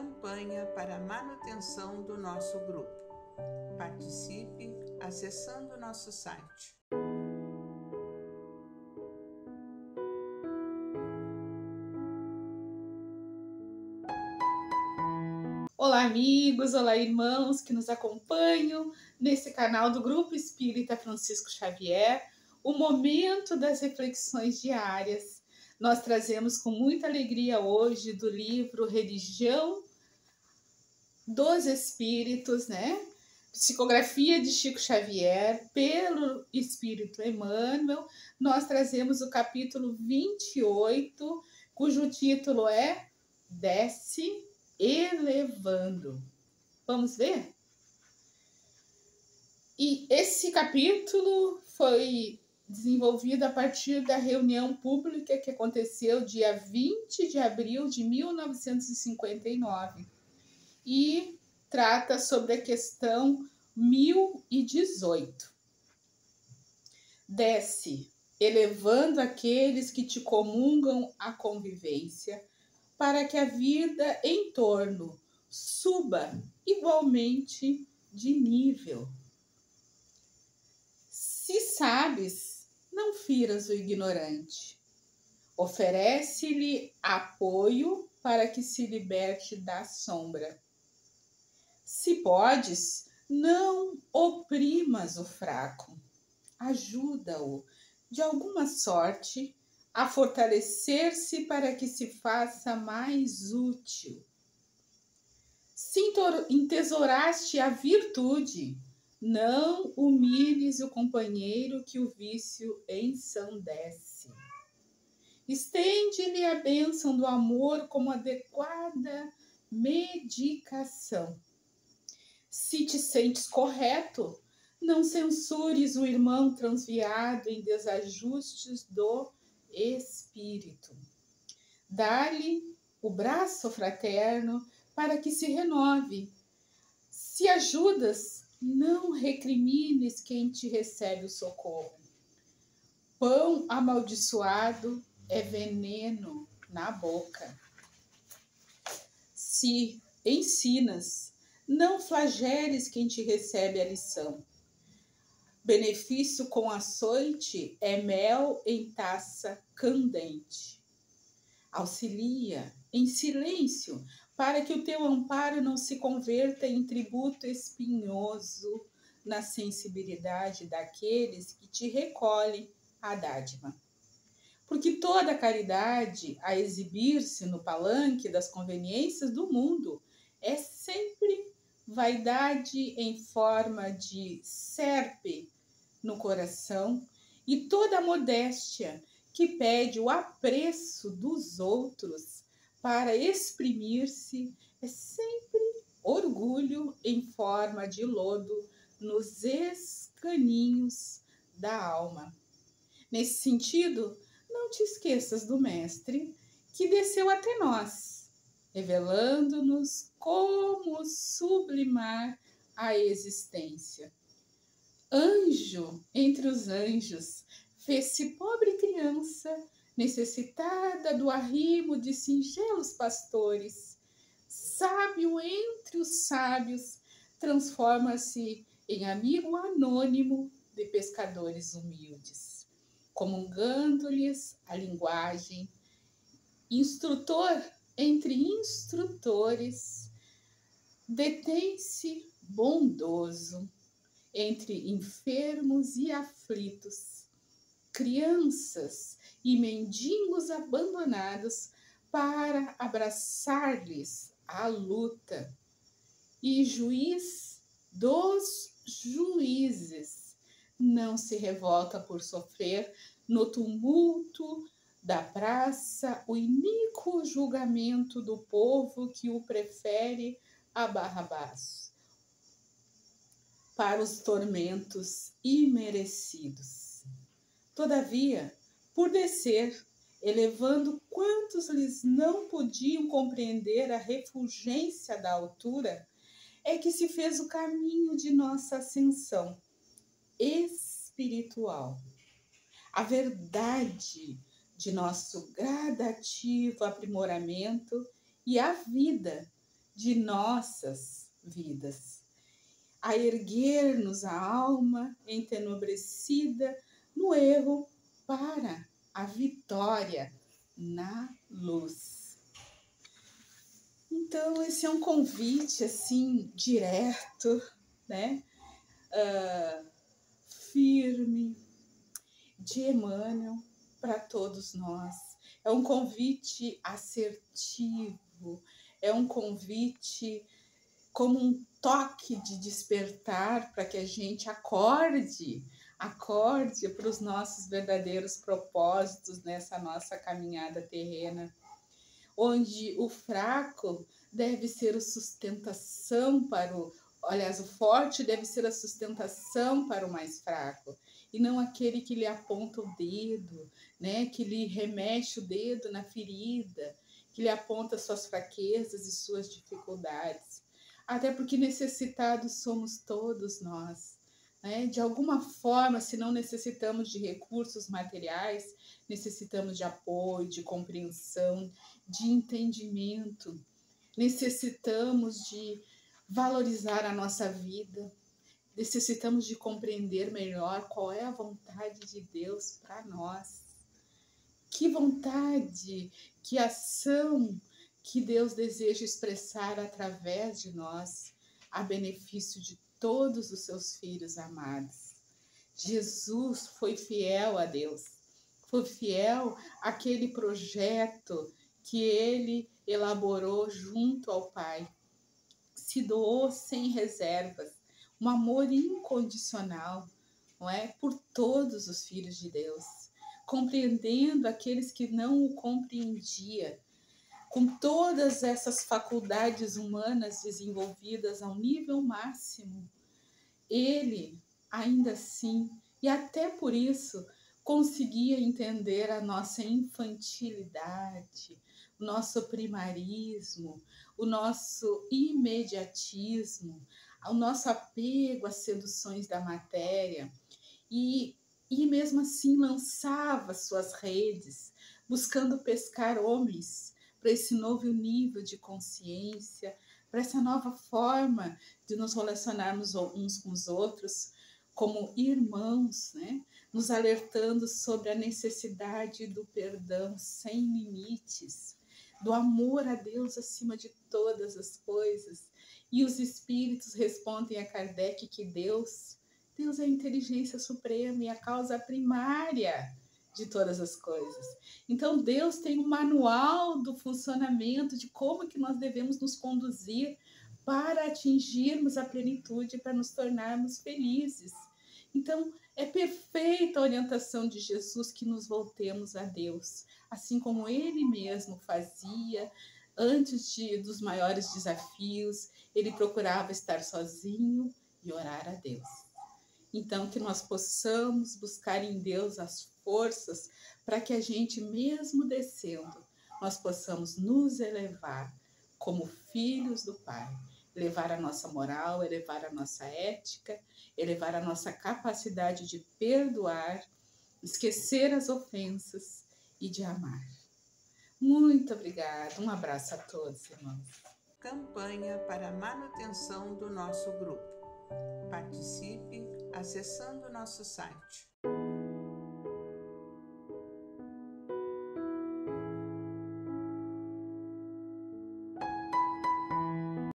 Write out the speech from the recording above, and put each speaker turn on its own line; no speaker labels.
campanha para a manutenção do nosso grupo. Participe acessando nosso site.
Olá, amigos, olá, irmãos que nos acompanham nesse canal do Grupo Espírita Francisco Xavier, o momento das reflexões diárias. Nós trazemos com muita alegria hoje do livro Religião dos Espíritos, né? Psicografia de Chico Xavier, pelo Espírito Emmanuel. Nós trazemos o capítulo 28, cujo título é Desce elevando. Vamos ver? E esse capítulo foi desenvolvido a partir da reunião pública que aconteceu dia 20 de abril de 1959 e trata sobre a questão 1018. Desce, elevando aqueles que te comungam a convivência para que a vida em torno suba igualmente de nível. Se sabes, não firas o ignorante. Oferece-lhe apoio para que se liberte da sombra. Se podes, não oprimas o fraco. Ajuda-o de alguma sorte a fortalecer-se para que se faça mais útil. Se entesouraste a virtude, não humilhes o companheiro que o vício ensandece. Estende-lhe a bênção do amor como adequada medicação. Se te sentes correto, não censures o irmão transviado em desajustes do espírito. Dá-lhe o braço fraterno para que se renove. Se ajudas, não recrimines quem te recebe o socorro. Pão amaldiçoado é veneno na boca. Se ensinas, não flageles quem te recebe a lição. Benefício com açoite é mel em taça candente. Auxilia em silêncio para que o teu amparo não se converta em tributo espinhoso na sensibilidade daqueles que te recolhem a dádiva. Porque toda caridade a exibir-se no palanque das conveniências do mundo é sempre vaidade em forma de serpe no coração e toda modéstia que pede o apreço dos outros para exprimir-se é sempre orgulho em forma de lodo nos escaninhos da alma. Nesse sentido, não te esqueças do Mestre que desceu até nós revelando-nos como sublimar a existência. Anjo entre os anjos, fez-se pobre criança, necessitada do arrimo de singelos pastores. Sábio entre os sábios, transforma-se em amigo anônimo de pescadores humildes, comungando-lhes a linguagem, instrutor entre instrutores, detém-se bondoso entre enfermos e aflitos, crianças e mendigos abandonados para abraçar-lhes a luta, e juiz dos juízes não se revolta por sofrer no tumulto da praça o iníquo julgamento do povo que o prefere a Barrabás para os tormentos imerecidos. Todavia, por descer, elevando quantos lhes não podiam compreender a refulgência da altura, é que se fez o caminho de nossa ascensão espiritual. A verdade de nosso gradativo aprimoramento e a vida de nossas vidas, a erguer-nos a alma entenebrecida no erro para a vitória na luz. Então, esse é um convite assim, direto, né? Uh, firme, de Emmanuel para todos nós. É um convite assertivo, é um convite como um toque de despertar para que a gente acorde, acorde para os nossos verdadeiros propósitos nessa nossa caminhada terrena, onde o fraco deve ser a sustentação para o, aliás, o forte deve ser a sustentação para o mais fraco e não aquele que lhe aponta o dedo, né, que lhe remete o dedo na ferida, que lhe aponta suas fraquezas e suas dificuldades. Até porque necessitados somos todos nós. Né? De alguma forma, se não necessitamos de recursos materiais, necessitamos de apoio, de compreensão, de entendimento. Necessitamos de valorizar a nossa vida, necessitamos de compreender melhor qual é a vontade de Deus para nós. Que vontade, que ação que Deus deseja expressar através de nós a benefício de todos os seus filhos amados. Jesus foi fiel a Deus, foi fiel àquele projeto que ele elaborou junto ao Pai. Se doou sem reservas, um amor incondicional, não é? Por todos os filhos de Deus, compreendendo aqueles que não o compreendia, com todas essas faculdades humanas desenvolvidas ao nível máximo, ele ainda assim, e até por isso, conseguia entender a nossa infantilidade, o nosso primarismo, o nosso imediatismo, ao nosso apego às seduções da matéria e, e mesmo assim lançava suas redes, buscando pescar homens para esse novo nível de consciência, para essa nova forma de nos relacionarmos uns com os outros como irmãos, né? nos alertando sobre a necessidade do perdão sem limites, do amor a Deus acima de todas as coisas e os espíritos respondem a Kardec que Deus, Deus é a inteligência suprema e a causa primária de todas as coisas. Então Deus tem um manual do funcionamento de como que nós devemos nos conduzir para atingirmos a plenitude, para nos tornarmos felizes. Então, é perfeita a orientação de Jesus que nos voltemos a Deus, assim como ele mesmo fazia antes de, dos maiores desafios, ele procurava estar sozinho e orar a Deus. Então, que nós possamos buscar em Deus as forças para que a gente, mesmo descendo, nós possamos nos elevar como filhos do Pai, elevar a nossa moral, elevar a nossa ética, elevar a nossa capacidade de perdoar, esquecer as ofensas e de amar. Muito obrigada. Um abraço a todos, irmãos.
Campanha para a manutenção do nosso grupo. Participe acessando nosso site